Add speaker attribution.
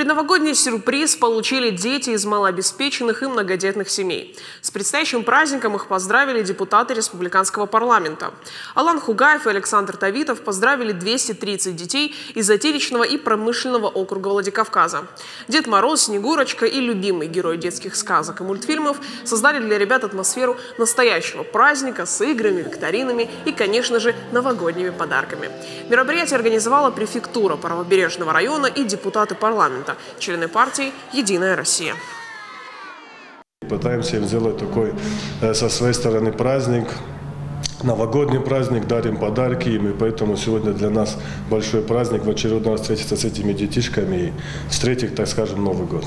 Speaker 1: Предновогодний сюрприз получили дети из малообеспеченных и многодетных семей. С предстоящим праздником их поздравили депутаты республиканского парламента. Алан Хугаев и Александр Тавитов поздравили 230 детей из Затеричного и промышленного округа Владикавказа. Дед Мороз, Снегурочка и любимый герой детских сказок и мультфильмов создали для ребят атмосферу настоящего праздника с играми, викторинами и, конечно же, новогодними подарками. Мероприятие организовала префектура правобережного района и депутаты парламента парламента, члены партии «Единая Россия».
Speaker 2: Пытаемся сделать такой э, со своей стороны праздник, новогодний праздник, дарим подарки им, и поэтому сегодня для нас большой праздник в очередной раз встретиться с этими детишками и встретить, так скажем, Новый год.